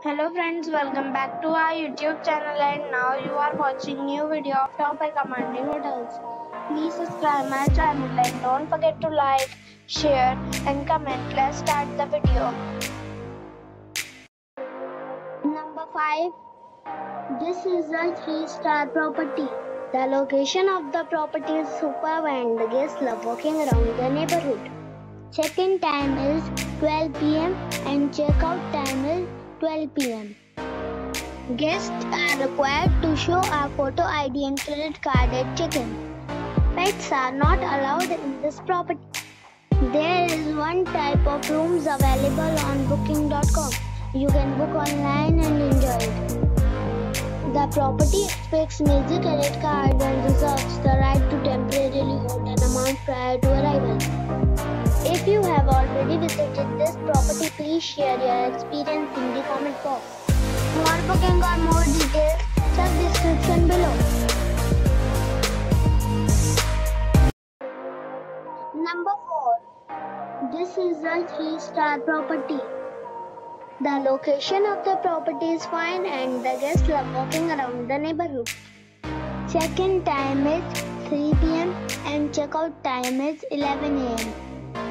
Hello friends, welcome back to our YouTube channel and now you are watching new video of top by commanding hotels. Please subscribe my channel and don't forget to like, share and comment. Let's start the video. Number 5. This is a 3-star property. The location of the property is superb and the guests love walking around the neighborhood. Check-in time is 12 pm and check-out time is 12 pm. Guests are required to show a photo ID and credit card at check-in. Pets are not allowed in this property. There is one type of rooms available on booking.com. You can book online and enjoy it. The property expects major credit card and reserves the right to temporarily hold an amount prior to arrival. Already visited this property, please share your experience in the comment box. For booking or more details, check description below. Number 4. This is a 3-star property. The location of the property is fine and the guests love walking around the neighborhood. Check-in time is 3 pm and check-out time is 11 am.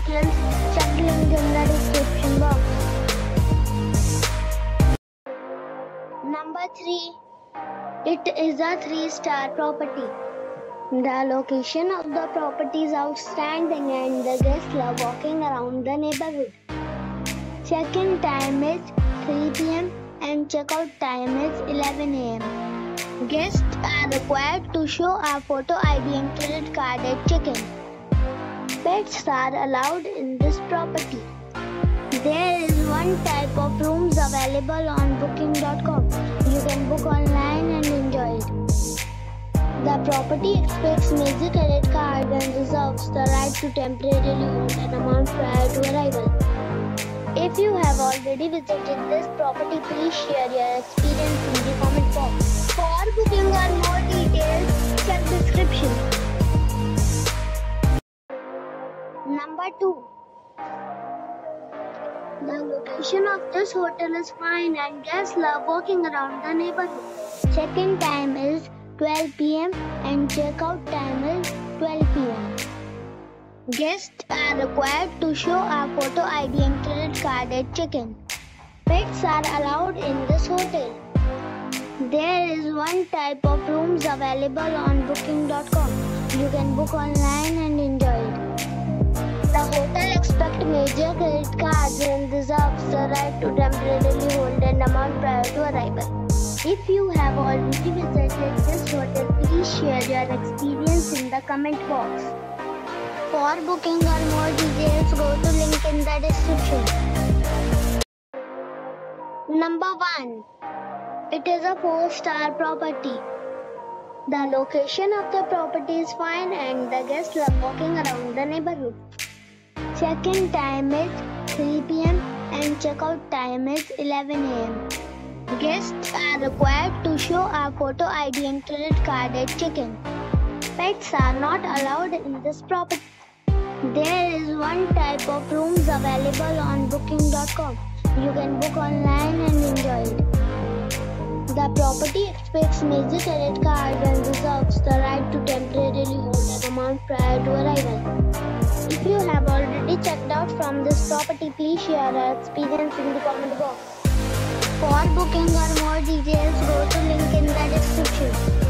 details, check link in the description box. Number 3. It is a 3-star property. The location of the property is outstanding and the guests love walking around the neighborhood. Check-in time is 3 pm and check-out time is 11 am. Guests are required to show a photo ID and credit card at check-in. Pets are allowed in this property. There is one type of rooms available on booking.com. You can book online and enjoy it. The property expects major credit card and reserves the right to temporarily hold an amount prior to arrival. If you have already visited this property, please share your experience in the The location of this hotel is fine and guests love walking around the neighborhood. Check-in time is 12 pm and check-out time is 12 pm. Guests are required to show a photo ID and credit card at check-in. Pets are allowed in this hotel. There is one type of rooms available on booking.com. You can book online and enjoy it. Right to temporarily hold an amount prior to arrival. If you have already visited this hotel, please share your experience in the comment box. For booking or more details, go to link in the description. Number 1. It is a 4-star property. The location of the property is fine and the guests love walking around the neighborhood. Check-in time is 3 pm and check-out time is 11 am. Guests are required to show a photo ID and credit card at check-in. Pets are not allowed in this property. There is one type of rooms available on booking.com. You can book online and enjoy it. The property expects major credit card and reserves the right to temporarily hold an amount prior to arrival from this property, please share your experience in the comment box. For booking or more details, go to link in the description.